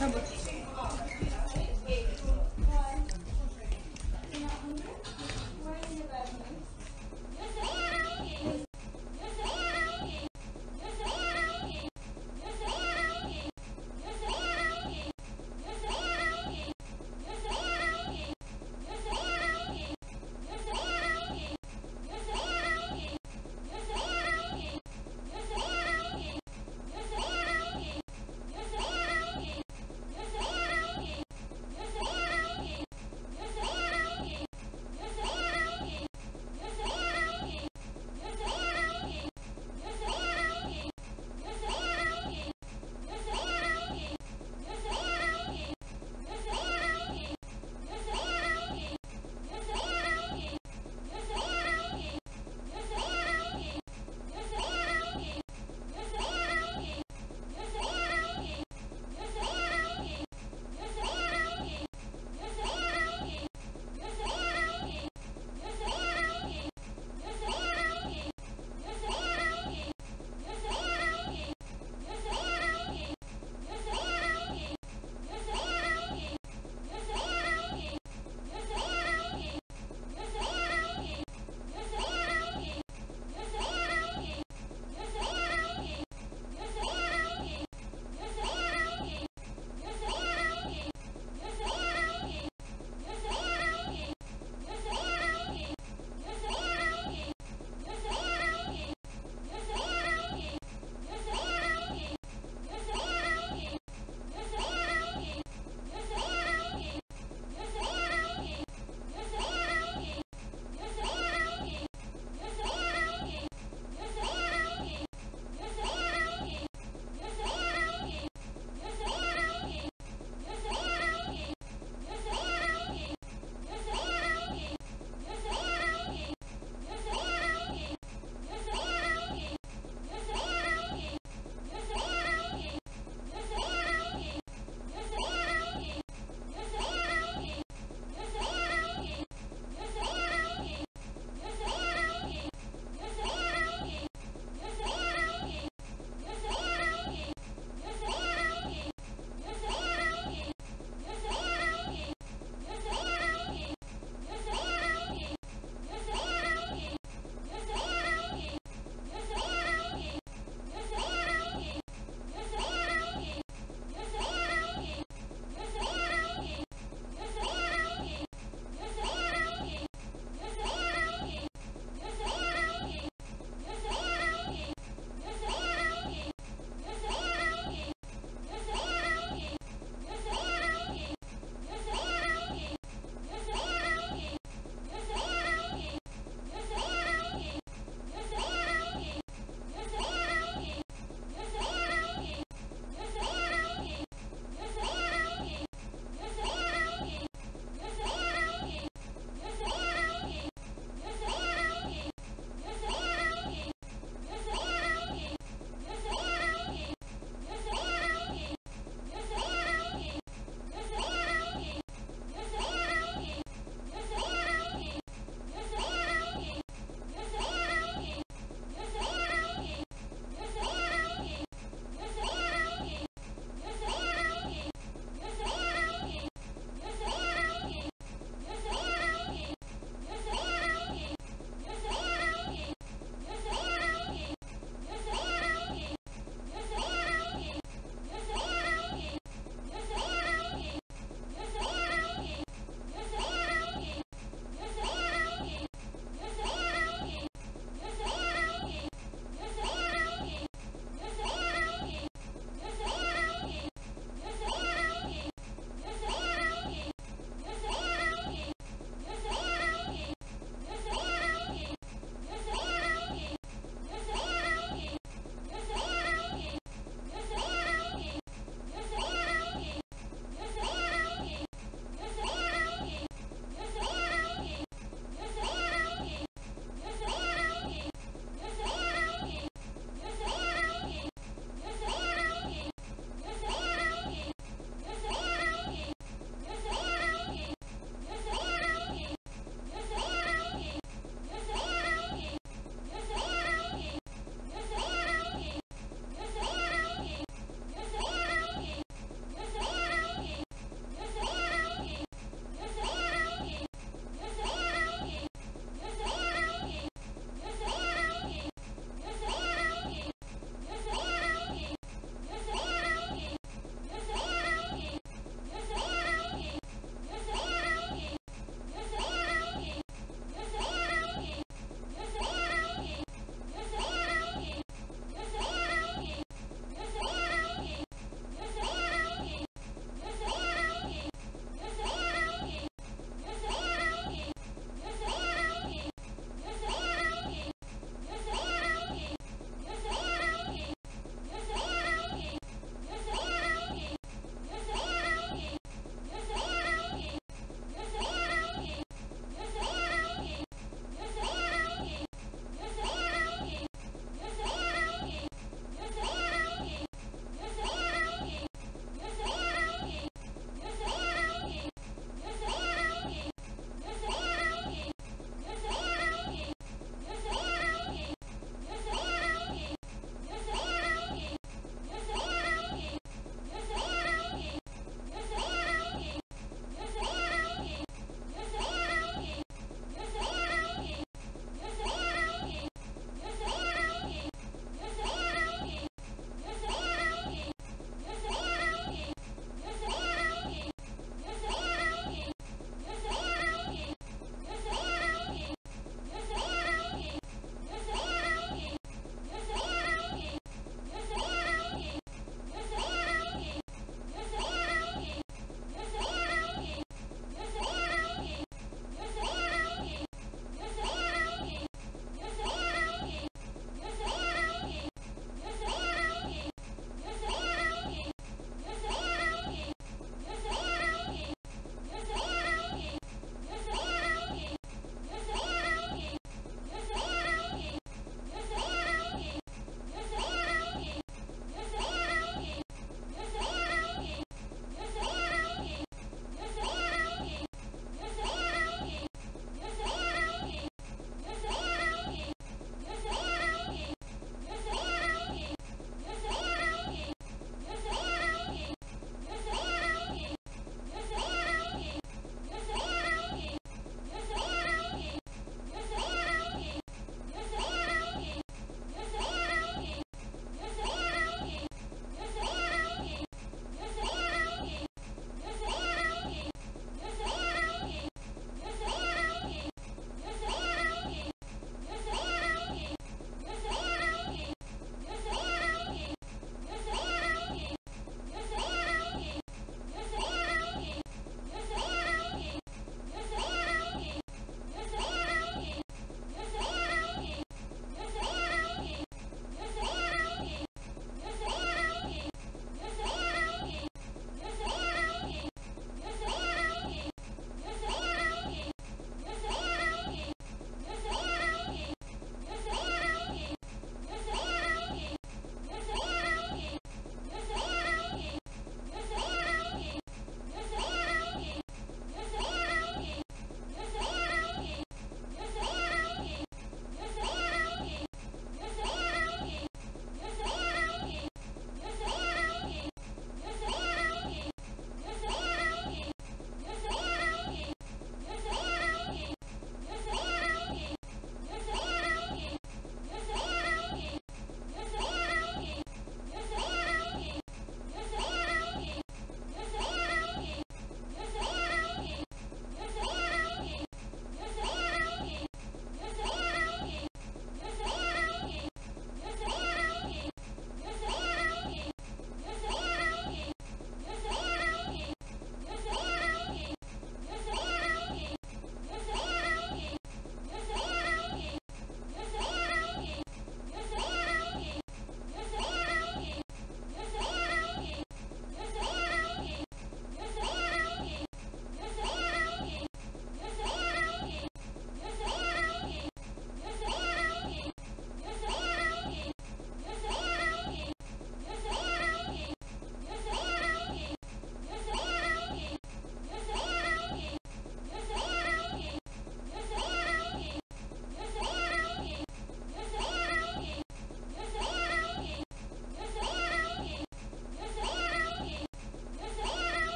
Tabii.